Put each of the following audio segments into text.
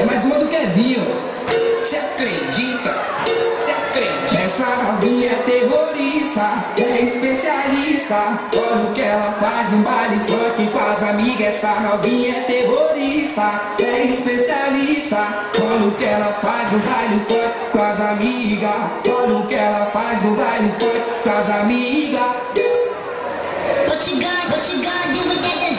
É mais uma do Kevinho. Você acredita? Você acredita? Essa novinha é terrorista, é especialista. Olha o que ela faz no baile funk com as amigas. Essa novinha é terrorista, é especialista. Olha o que ela faz no baile funk com as amigas. Olha o que ela faz no baile funk com as amigas. What you gonna, what you that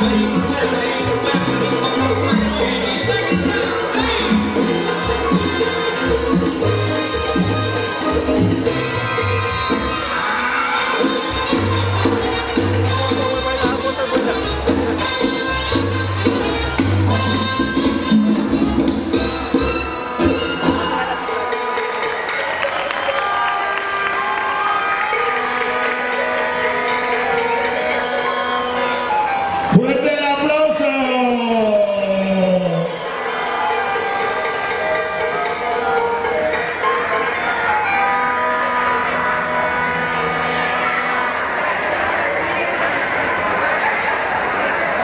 아